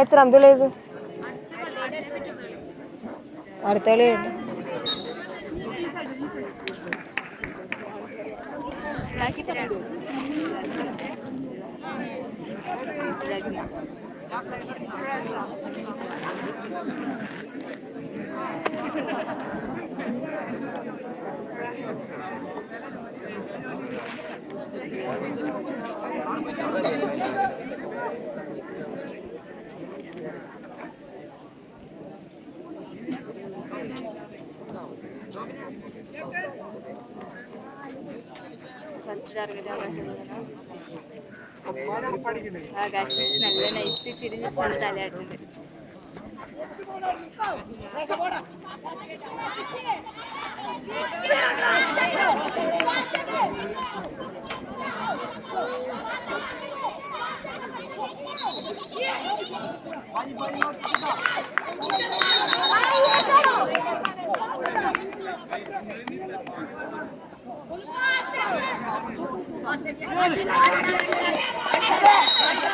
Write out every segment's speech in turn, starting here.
ఎత్తు అందలేదు అడతలేదు Thank you. ഫസ്റ്റ് ടാർഗറ്റ് ആകാശം ആകാശം നല്ല നൈസ് ചിരിഞ്ഞ് full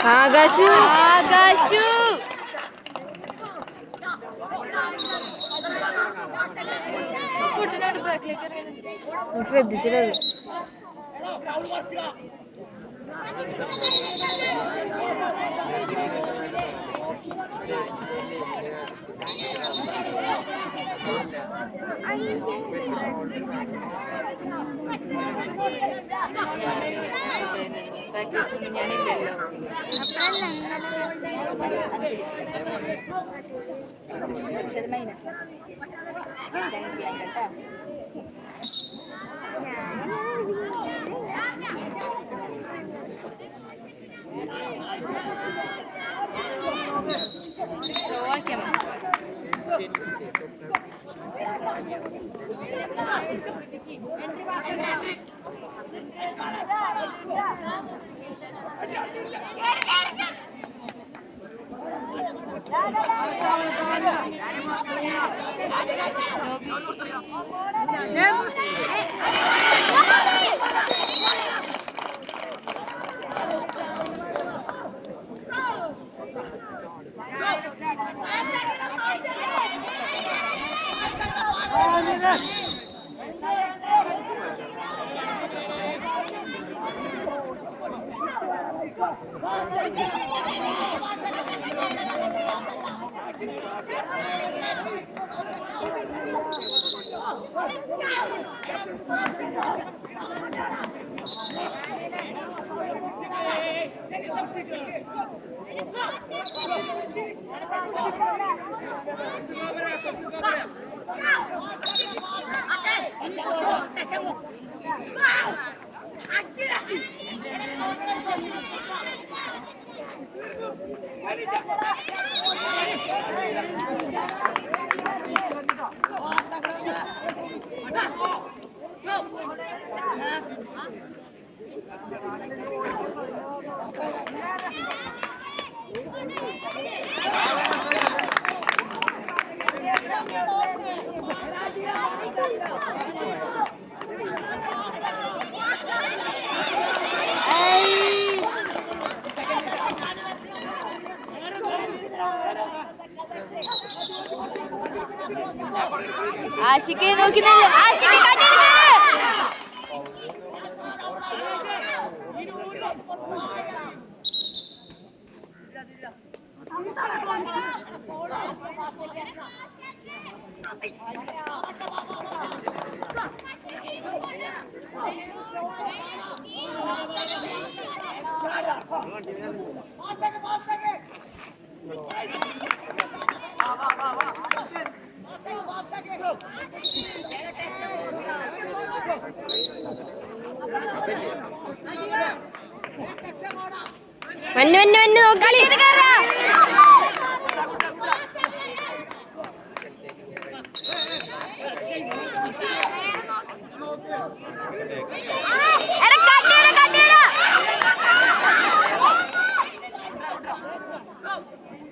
Agachu, agachu. Não, não, não. കുട്ടനോട് ബാക്കിലേക്ക് ഇറങ്ങുന്നു ശ്രദ്ധിച്ചിട്ടത് പ്രാക്ടീസ് ഒന്നും ഞാനില്ലല്ലോ പക്ഷെ അത് മൈനസ് കേട്ടോ Dem. Go! Go! Go! Go! Aşike Nokineri, Aşike Kadirleri!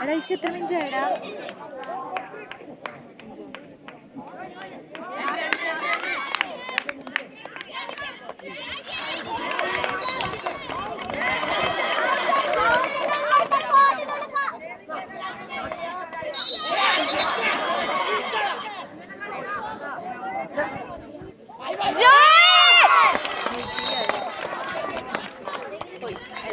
Era isso, termina já, era.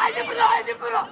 आगे बढ़ो आगे बढ़ो